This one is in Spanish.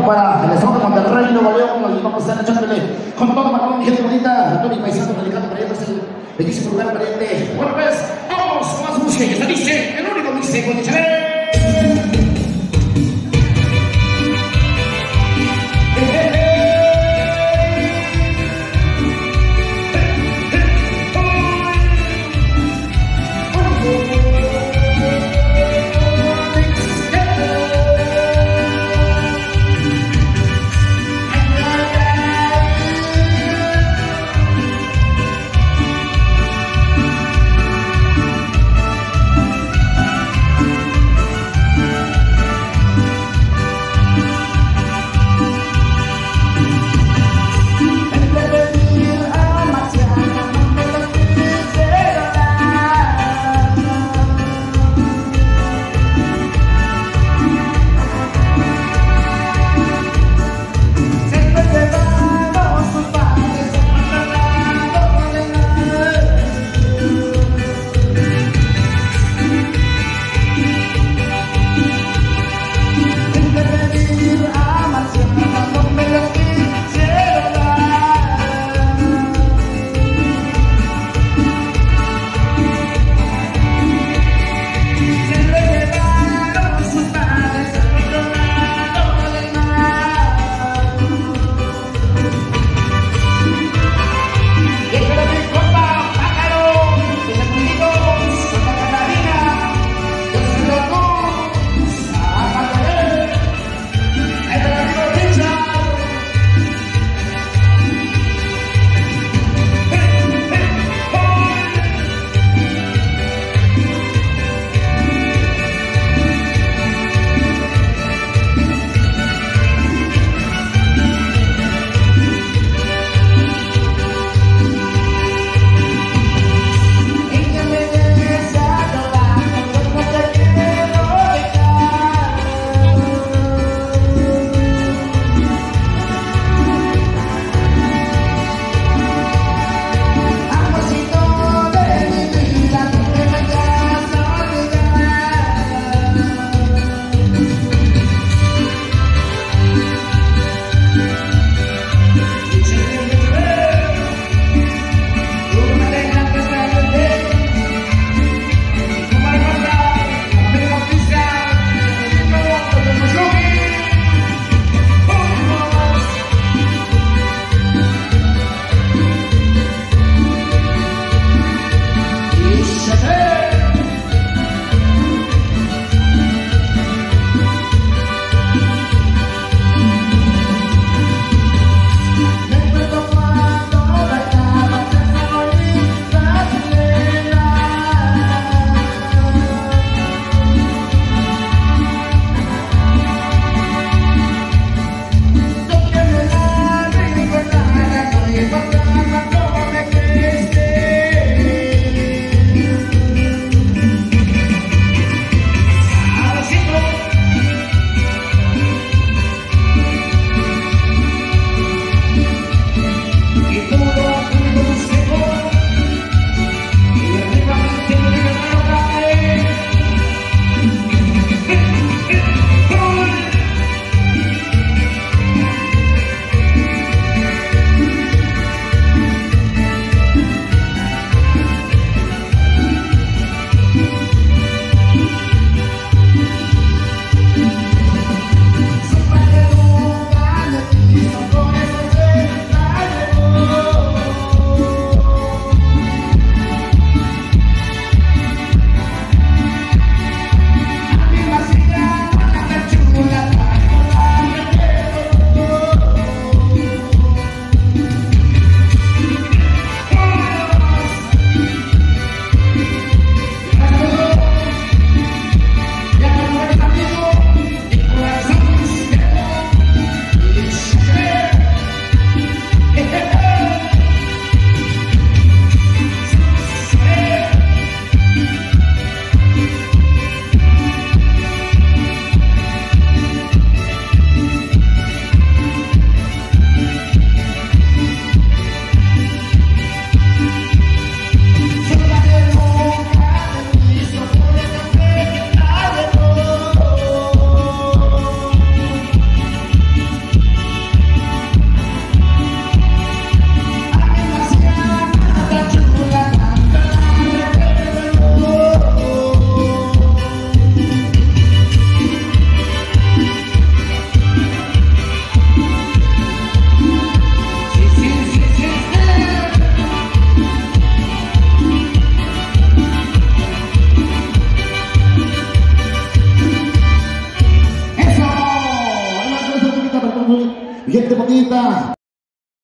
vamos para el estado de Monterrey, Nuevo León, y vamos a estar echándole con todo Manolo, mi gente bonita, mi paisano, dedicado para el bellísimo lugar pariente. Bueno, pues, vamos con más música, y esta dice, el único dice, con dice, mi parte gente bonita.